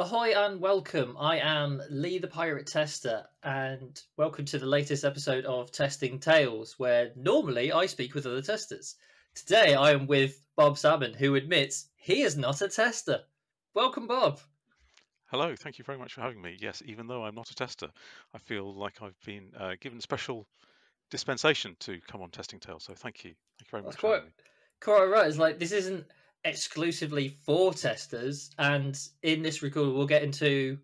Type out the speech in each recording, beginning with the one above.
Ahoy and welcome. I am Lee the Pirate Tester, and welcome to the latest episode of Testing Tales, where normally I speak with other testers. Today I am with Bob Salmon, who admits he is not a tester. Welcome, Bob. Hello, thank you very much for having me. Yes, even though I'm not a tester, I feel like I've been uh, given special dispensation to come on Testing Tales. So thank you. Thank you very much. That's quite, quite right. It's like this isn't exclusively for testers. And in this record, we'll get into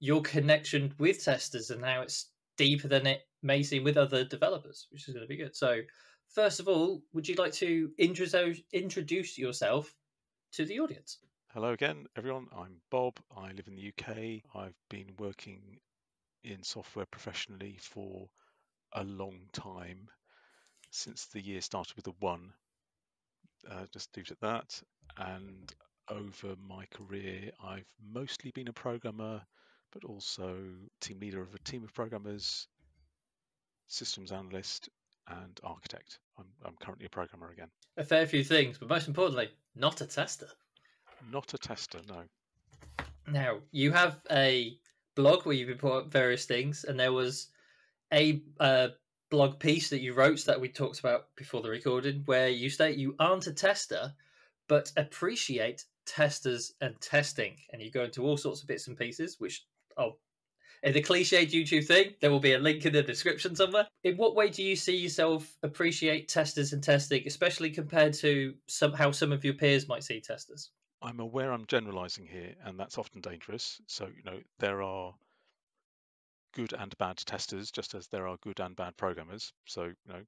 your connection with testers and how it's deeper than it may seem with other developers, which is going to be good. So, first of all, would you like to introduce introduce yourself to the audience? Hello again, everyone. I'm Bob. I live in the UK. I've been working in software professionally for a long time since the year started with a one. Uh, just leave it at that and over my career, I've mostly been a programmer, but also team leader of a team of programmers, systems analyst, and architect. I'm, I'm currently a programmer again. A fair few things, but most importantly, not a tester. Not a tester, no. Now, you have a blog where you've been put up various things, and there was a uh, blog piece that you wrote that we talked about before the recording where you state you aren't a tester, but appreciate testers and testing. And you go into all sorts of bits and pieces, which I'll in the cliched YouTube thing, there will be a link in the description somewhere. In what way do you see yourself appreciate testers and testing, especially compared to some, how some of your peers might see testers? I'm aware I'm generalizing here, and that's often dangerous. So, you know, there are good and bad testers, just as there are good and bad programmers. So, you know,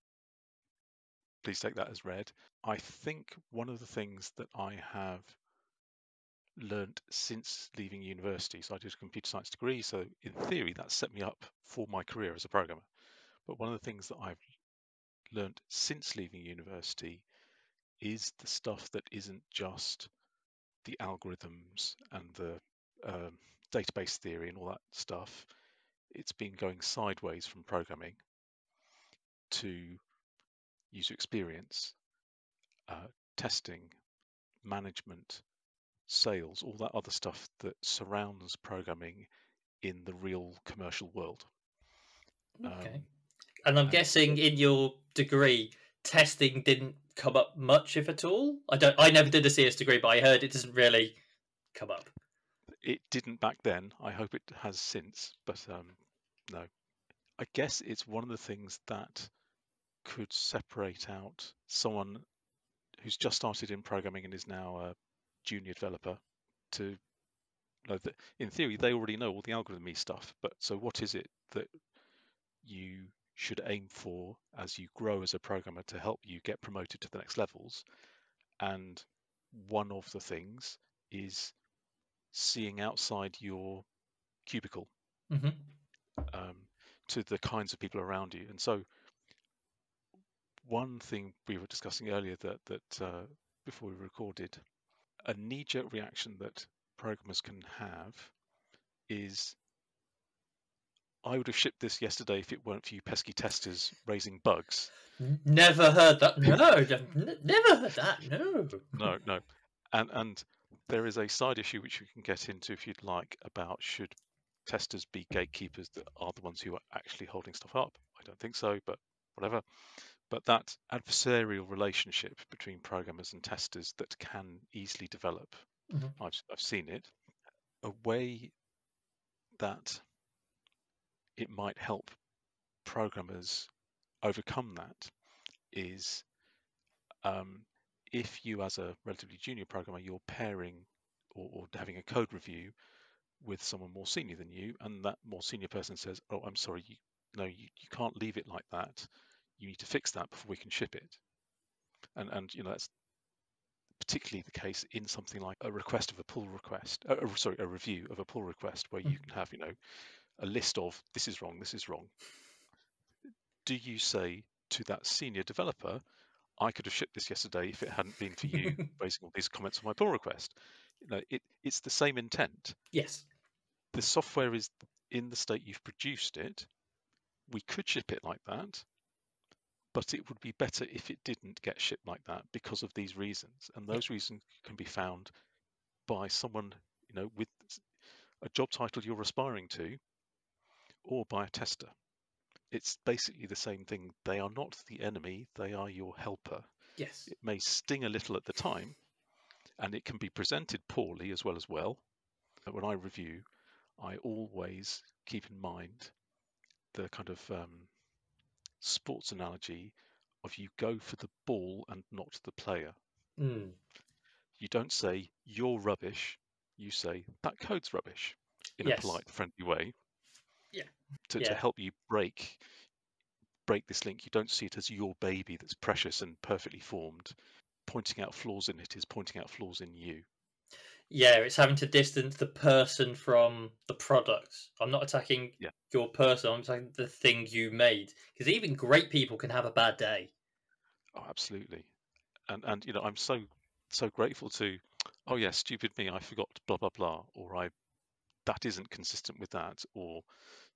please take that as read. I think one of the things that I have learnt since leaving university, so I did a computer science degree, so in theory that set me up for my career as a programmer. But one of the things that I've learnt since leaving university is the stuff that isn't just the algorithms and the um, database theory and all that stuff. It's been going sideways from programming to user experience, uh, testing, management, sales, all that other stuff that surrounds programming in the real commercial world. Okay. Um, and I'm and guessing in your degree, testing didn't come up much, if at all. I don't. I never did a CS degree, but I heard it doesn't really come up. It didn't back then. I hope it has since, but um, no. I guess it's one of the things that could separate out someone who's just started in programming and is now a junior developer to know that in theory they already know all the algorithmy stuff but so what is it that you should aim for as you grow as a programmer to help you get promoted to the next levels and one of the things is seeing outside your cubicle mm-hmm. Um, to the kinds of people around you and so one thing we were discussing earlier that that uh, before we recorded, a knee-jerk reaction that programmers can have is I would have shipped this yesterday if it weren't for you pesky testers raising bugs. Never heard that. No, never heard that. No. No, no. And and there is a side issue which we can get into if you'd like about should testers be gatekeepers that are the ones who are actually holding stuff up. I don't think so, but whatever but that adversarial relationship between programmers and testers that can easily develop, mm-hmm. I've, I've seen it, a way that it might help programmers overcome that is um, if you as a relatively junior programmer you're pairing or, or, having a code review with someone more senior than you and that more senior person says oh i'm sorry you no you, you can't leave it like that you need to fix that before we can ship it. And and you know that's particularly the case in something like a request of a pull request, uh, sorry, a review of a pull request, where you mm-hmm. can have you know a list of this is wrong, this is wrong. Do you say to that senior developer, I could have shipped this yesterday if it hadn't been for you raising all these comments on my pull request? You know, it, it's the same intent. Yes. The software is in the state you've produced it. We could ship it like that, but it would be better if it didn't get shipped like that because of these reasons and those reasons can be found by someone you know with a job title you're aspiring to or by a tester. It's basically the same thing. They are not the enemy, they are your helper. Yes. It may sting a little at the time, and it can be presented poorly as well as well. But when I review, I always keep in mind the kind of um, sports analogy of you go for the ball and not the player. Mm. You don't say you're rubbish. You say that code's rubbish in Yes. a polite, friendly way. Yeah. To, to help you break break this link, you don't see it as your baby that's precious and perfectly formed. Pointing out flaws in it is pointing out flaws in you. Yeah, it's having to distance the person from the product. I'm not attacking Yeah. your person, I'm attacking the thing you made. Because even great people can have a bad day. Oh, absolutely. And and you know, I'm so so grateful to. Oh yeah, stupid me, I forgot blah blah blah, or I that isn't consistent with that, or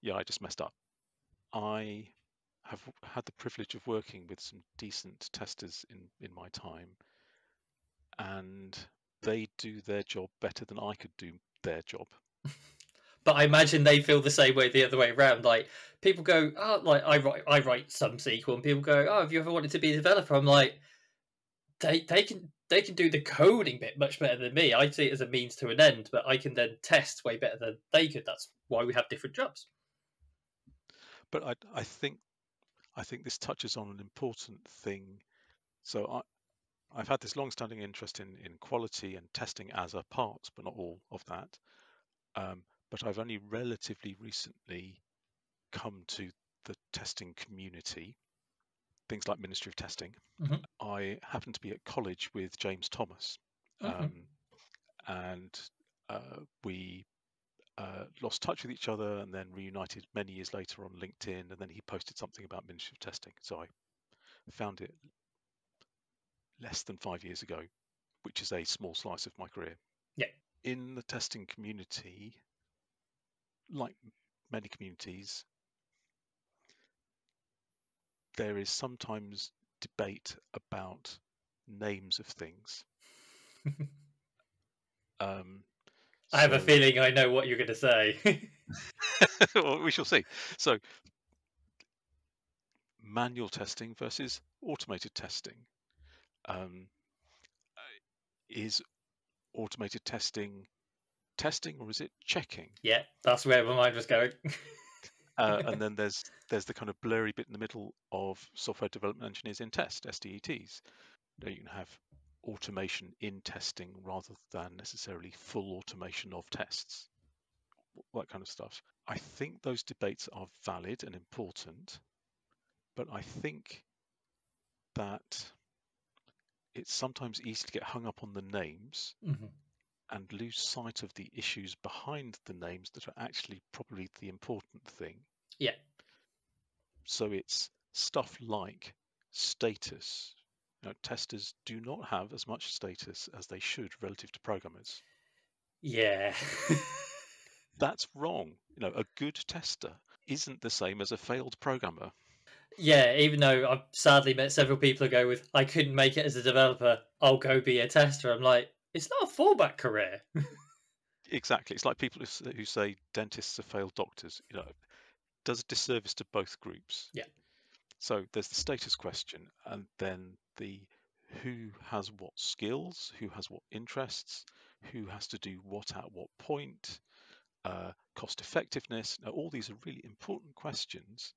yeah, I just messed up. I have had the privilege of working with some decent testers in in my time, and they do their job better than I could do their job. But I imagine they feel the same way the other way around. Like people go, oh, like I write, I write some SQL, and people go, oh, have you ever wanted to be a developer? I'm like, they they can they can do the coding bit much better than me. I see it as a means to an end, but I can then test way better than they could. That's why we have different jobs. But I I think I think this touches on an important thing. So I I've had this long-standing interest in in quality and testing as a part, but not all of that. Um, but I've only relatively recently come to the testing community, things like Ministry of Testing. Mhm. I happened to be at college with James Thomas, Mhm. um, and uh, we uh, lost touch with each other and then reunited many years later on LinkedIn. And then he posted something about Ministry of Testing. So I found it less than five years ago, which is a small slice of my career. Yeah. In the testing community, like many communities, there is sometimes debate about names of things. um, I have a feeling I know what you're going to say. well, we shall see. So, manual testing versus automated testing. Um, uh, is automated testing testing or is it checking? yeah, that's where my mind was going. Uh, and then there's there's the kind of blurry bit in the middle of software development engineers in test SDETs. You can have automation in testing rather than necessarily full automation of tests, that kind of stuff. I think those debates are valid and important, but I think that it's sometimes easy to get hung up on the names Mhm. and lose sight of the issues behind the names that are actually probably the important thing. Yeah. So it's stuff like status. You know, testers do not have as much status as they should relative to programmers. Yeah. That's wrong. You know, a good tester isn't the same as a failed programmer. Yeah, even though I've sadly met several people who go with, I couldn't make it as a developer, I'll go be a tester. I'm like, it's not a fallback career. Exactly. It's like people who who say dentists are failed doctors. You know, does a disservice to both groups. Yeah. So there's the status question, and then the who has what skills, who has what interests, who has to do what at what point, uh, cost effectiveness. Now, all these are really important questions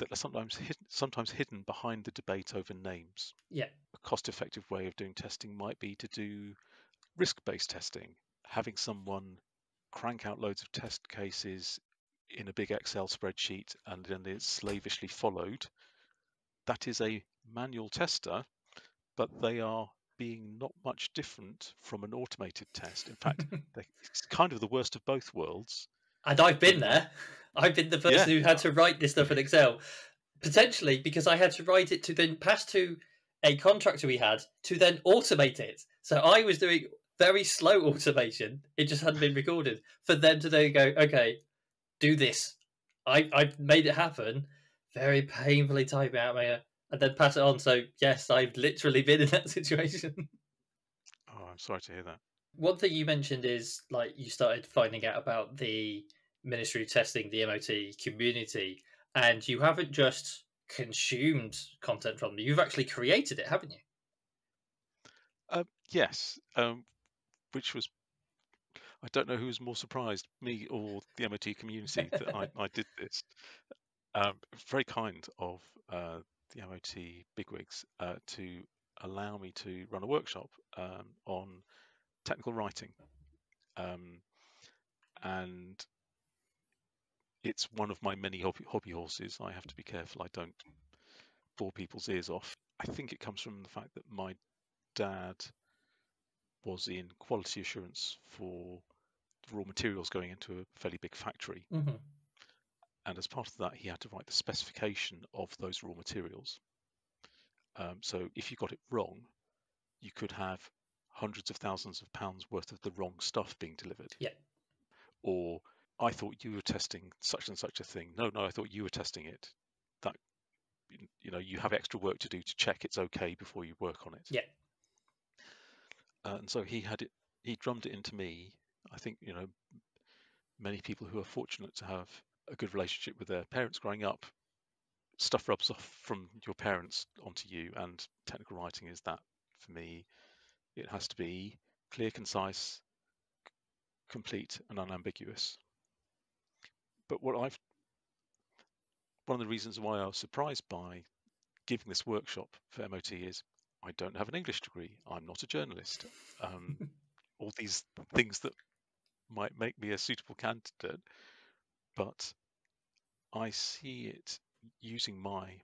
that are sometimes hidden, sometimes hidden behind the debate over names. Yeah. A cost-effective way of doing testing might be to do risk-based testing, having someone crank out loads of test cases in a big Excel spreadsheet and then it's slavishly followed. That is a manual tester, but they are being not much different from an automated test. In fact, they- it's kind of the worst of both worlds. And I've been there. I've been the person who had to write this stuff in Excel. Potentially because I had to write it to then pass to a contractor we had to then automate it. So I was doing very slow automation. It just hadn't been recorded. For them to then go, okay, do this. I I made it happen. Very painfully type out my and then pass it on. So yes, I've literally been in that situation. Oh, I'm sorry to hear that. one thing you mentioned is like you started finding out about the Ministry of Testing, the MOT community, and you haven't just consumed content from them; you've actually created it, haven't you? Um, yes, um, which was I don't know who was more surprised, me or the MOT community, that I, I did this. Um, very kind of uh, the MOT bigwigs uh, to allow me to run a workshop um, on technical writing. Um, and it's one of my many hobby, hobby horses. I have to be careful I don't bore people's ears off. I think it comes from the fact that my dad was in quality assurance for raw materials going into a fairly big factory. Mm-hmm. And as part of that, he had to write the specification of those raw materials. Um, so if you got it wrong, you could have hundreds of thousands of pounds worth of the wrong stuff being delivered. Yeah. Or I thought you were testing such and such a thing. No, no, I thought you were testing it. That you know, you have extra work to do to check it's okay before you work on it. Yeah. Uh, and so he had it. He drummed it into me. I think you know, many people who are fortunate to have a good relationship with their parents growing up, stuff rubs off from your parents onto you, and technical writing is that for me. It has to be clear, concise, complete, and unambiguous. But what I've one of the reasons why I was surprised by giving this workshop for MOT is I don't have an English degree. I'm not a journalist. Um, all these things that might make me a suitable candidate, but I see it using my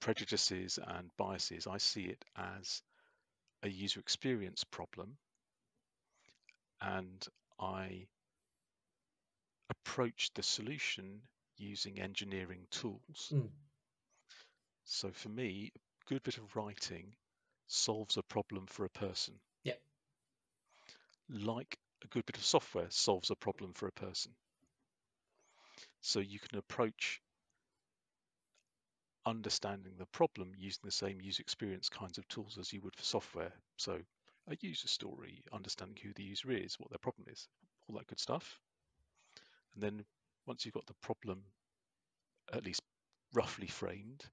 prejudices and biases. I see it as a user experience problem, and I approach the solution using engineering tools. Mm. So for me, a good bit of writing solves a problem for a person. Yeah. Like a good bit of software solves a problem for a person. So you can approach understanding the problem using the same user experience kinds of tools as you would for software. So a user story, understanding who the user is, what their problem is, all that good stuff. And then once you've got the problem at least roughly framed,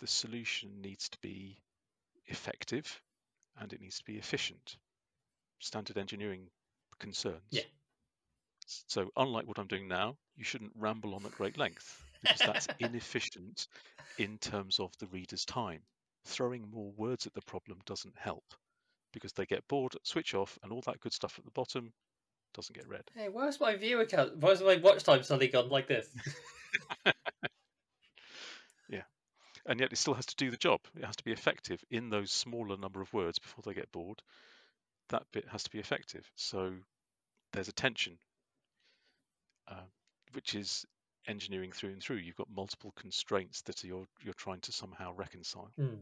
the solution needs to be effective and it needs to be efficient. Standard engineering concerns. Yeah. So unlike what I'm doing now, you shouldn't ramble on at great length because that's inefficient in terms of the reader's time. Throwing more words at the problem doesn't help because they get bored, switch off, and all that good stuff at the bottom doesn't get read. Hey, where's my view account? Where's my watch time suddenly gone like this? yeah. And yet it still has to do the job. It has to be effective in those smaller number of words before they get bored. That bit has to be effective. So there's a tension, uh, which is engineering through and through. You've got multiple constraints that you're you're trying to somehow reconcile. Mm.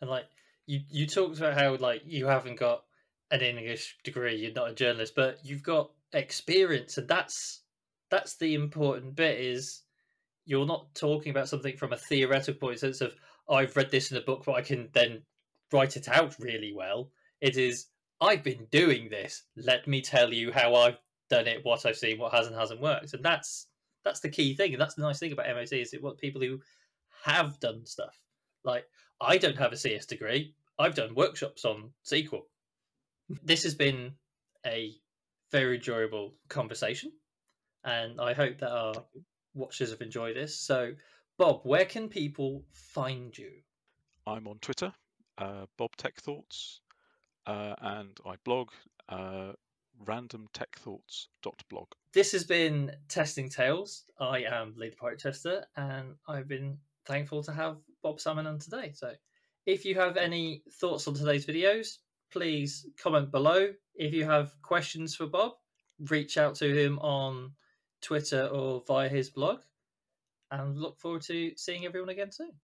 And like you, you talked about how like you haven't got an English degree, you're not a journalist, but you've got experience, and that's that's the important bit. Is you're not talking about something from a theoretical point, sense of I've read this in a book, but I can then write it out really well. It is I've been doing this. Let me tell you how I've done it, what I've seen, what has and hasn't worked, and that's that's the key thing, and that's the nice thing about MOT is it what people who have done stuff. Like I don't have a CS degree. I've done workshops on SQL. This has been a very enjoyable conversation, and I hope that our watchers have enjoyed this. So, Bob, where can people find you? I'm on Twitter, uh, Bob Tech Thoughts, uh, and I blog uh, randomtechthoughts.blog. This has been Testing Tales. I am Lee the Pirate Tester, and I've been thankful to have Bob Salmon on today. So, if you have any thoughts on today's videos, please comment below. If you have questions for Bob, reach out to him on Twitter or via his blog. And look forward to seeing everyone again soon.